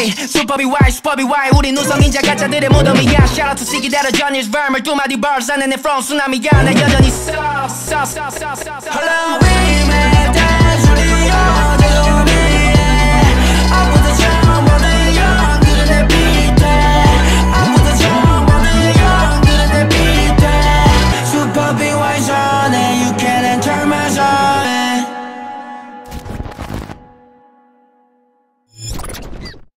Hey 슈퍼비 와이 슈퍼비 와이 우리 누성인자 가짜들의 무덤이야. Shout out to 시기 대로 전일 vermer 두 마디 bars 안에 내 front 쓰나미야. 나 여전히 써써써써써 할로윈에 단술